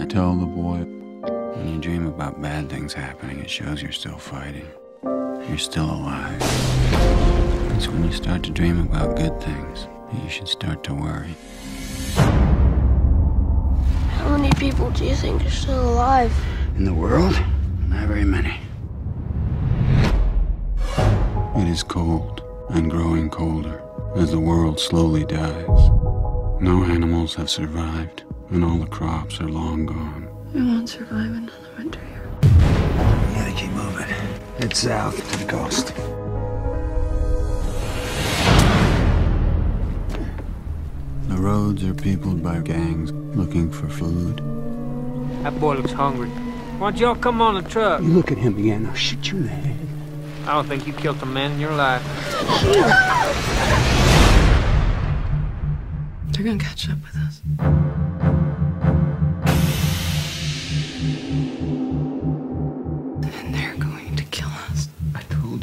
I tell the boy, when you dream about bad things happening, it shows you're still fighting. You're still alive. It's when you start to dream about good things that you should start to worry. How many people do you think are still alive? In the world, not very many. It is cold and growing colder as the world slowly dies. No animals have survived, and all the crops are long gone. We won't survive another winter here. We gotta keep moving. Head south to the coast. The roads are peopled by gangs looking for food. That boy looks hungry. Why don't y'all come on the truck? You look at him again, I'll shoot you in the head. I don't think you killed a man in your life. They're gonna catch up with us.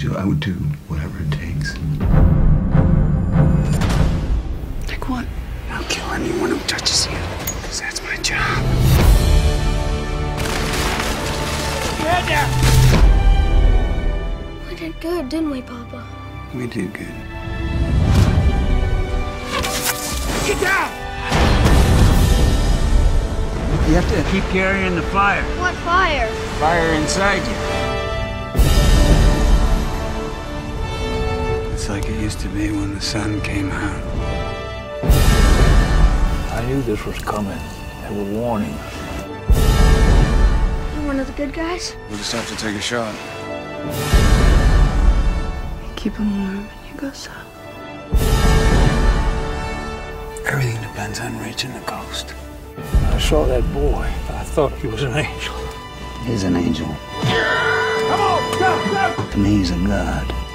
I you I would do whatever it takes. Like what? I'll kill anyone who touches you, because that's my job. We did good, didn't we, Papa? We did good. Get down! You have to keep carrying the fire. What fire? Fire inside you. It's like it used to be when the sun came out. I knew this was coming. They were warning us. You're one of the good guys? We'll just have to take a shot. Keep them warm and you go south. Everything depends on reaching the coast. I saw that boy. I thought he was an angel. He's an angel. Come on, go, go! To me, he's a god.